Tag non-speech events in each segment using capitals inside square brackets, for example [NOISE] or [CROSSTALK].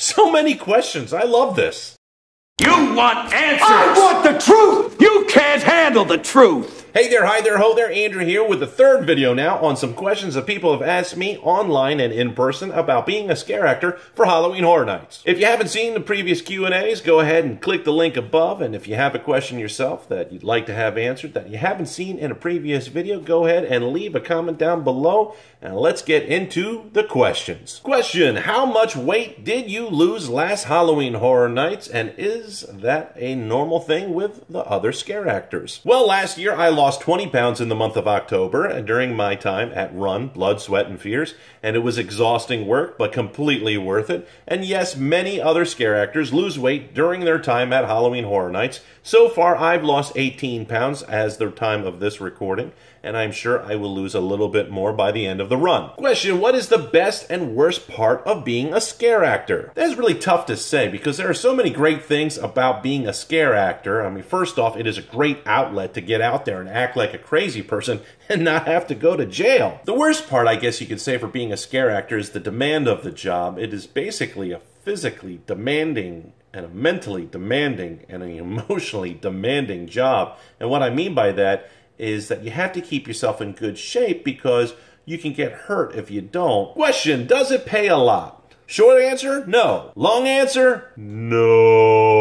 So many questions. I love this. You want answers! I want the truth! You can't handle the truth! Hey there, hi there, ho there, Andrew here with the third video now on some questions that people have asked me online and in person about being a scare actor for Halloween Horror Nights. If you haven't seen the previous Q&As, go ahead and click the link above, and if you have a question yourself that you'd like to have answered that you haven't seen in a previous video, go ahead and leave a comment down below, and let's get into the questions. Question, how much weight did you lose last Halloween Horror Nights, and is that a normal thing with the other scare actors? Well, last year I lost 20 pounds in the month of October during my time at Run, Blood, Sweat, and Fears, and it was exhausting work, but completely worth it. And yes, many other scare actors lose weight during their time at Halloween Horror Nights. So far, I've lost 18 pounds as the time of this recording, and I'm sure I will lose a little bit more by the end of the run. Question, what is the best and worst part of being a scare actor? That is really tough to say because there are so many great things about being a scare actor. I mean, first off, it is a great outlet to get out there and act like a crazy person [LAUGHS] and not have to go to jail. The worst part, I guess you could say, for being a scare actor is the demand of the job. It is basically a physically demanding and a mentally demanding and an [LAUGHS] emotionally demanding job. And what I mean by that is that you have to keep yourself in good shape because you can get hurt if you don't. Question, does it pay a lot? Short answer, no. Long answer, no.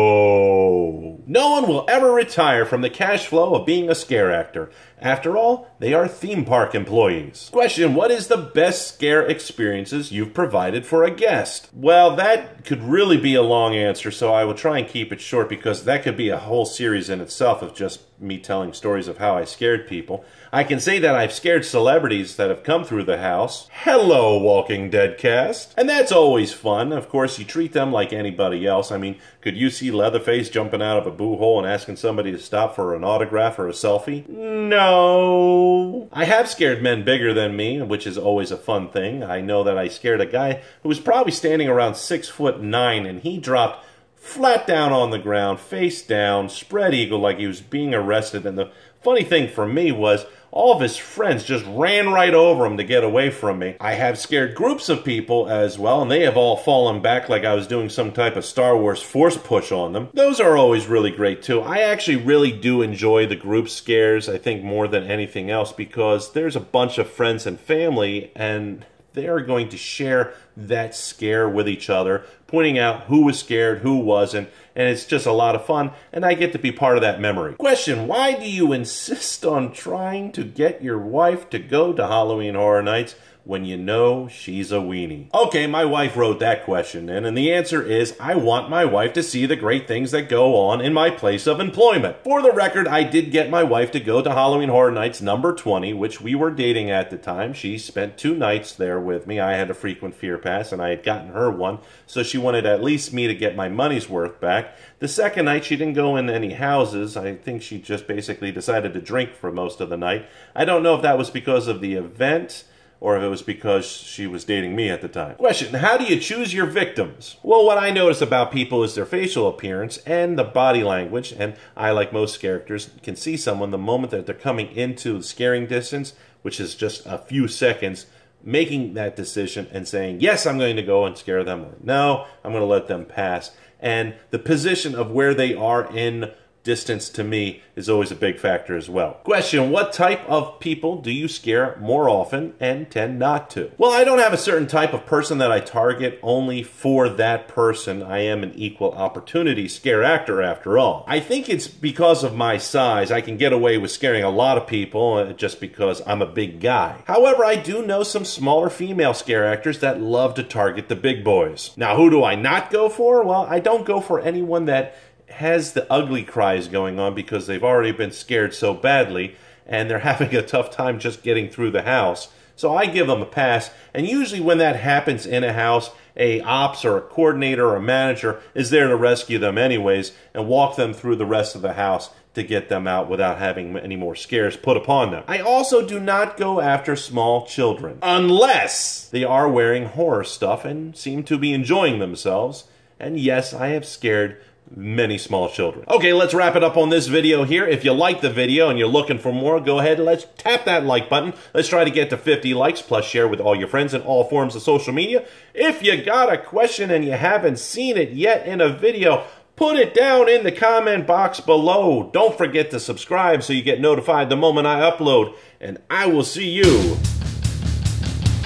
No one will ever retire from the cash flow of being a scare actor. After all, they are theme park employees. Question, what is the best scare experiences you've provided for a guest? Well, that could really be a long answer, so I will try and keep it short because that could be a whole series in itself of just me telling stories of how I scared people. I can say that I've scared celebrities that have come through the house. Hello, Walking Dead cast. And that's always fun. Of course, you treat them like anybody else. I mean, could you see Leatherface jumping out of a boo hole and asking somebody to stop for an autograph or a selfie? No. I have scared men bigger than me, which is always a fun thing. I know that I scared a guy who was probably standing around six foot nine and he dropped flat down on the ground, face down, spread eagle like he was being arrested. And the funny thing for me was all of his friends just ran right over him to get away from me. I have scared groups of people as well, and they have all fallen back like I was doing some type of Star Wars force push on them. Those are always really great too. I actually really do enjoy the group scares, I think, more than anything else because there's a bunch of friends and family, and they are going to share that scare with each other, pointing out who was scared, who wasn't, and it's just a lot of fun, and I get to be part of that memory. Question, why do you insist on trying to get your wife to go to Halloween Horror Nights when you know she's a weenie? Okay, my wife wrote that question in, and the answer is I want my wife to see the great things that go on in my place of employment. For the record, I did get my wife to go to Halloween Horror Nights number 20, which we were dating at the time. She spent two nights there with me. I had a frequent fear pass, and I had gotten her one, so she wanted at least me to get my money's worth back. The second night, she didn't go in any houses. I think she just basically decided to drink for most of the night. I don't know if that was because of the event or if it was because she was dating me at the time. Question, how do you choose your victims? Well, what I notice about people is their facial appearance and the body language, and I, like most characters, can see someone the moment that they're coming into the scaring distance, which is just a few seconds, making that decision and saying, yes, I'm going to go and scare them, or no, I'm going to let them pass. And the position of where they are in distance to me is always a big factor as well. Question, what type of people do you scare more often and tend not to? Well, I don't have a certain type of person that I target only for that person. I am an equal opportunity scare actor after all. I think it's because of my size. I can get away with scaring a lot of people uh, just because I'm a big guy. However, I do know some smaller female scare actors that love to target the big boys. Now, who do I not go for? Well, I don't go for anyone that has the ugly cries going on because they've already been scared so badly and they're [LAUGHS] having a tough time just getting through the house. So I give them a pass. And usually when that happens in a house, a ops or a coordinator or a manager is there to rescue them anyways and walk them through the rest of the house to get them out without having any more scares put upon them. I also do not go after small children unless they are wearing horror stuff and seem to be enjoying themselves. And yes, I have scared many small children. Okay, let's wrap it up on this video here. If you like the video and you're looking for more, go ahead and let's tap that like button. Let's try to get to 50 likes, plus share with all your friends in all forms of social media. If you got a question and you haven't seen it yet in a video, put it down in the comment box below. Don't forget to subscribe so you get notified the moment I upload. And I will see you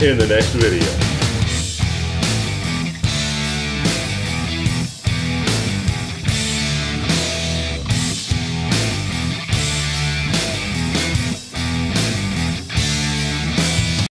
in the next video.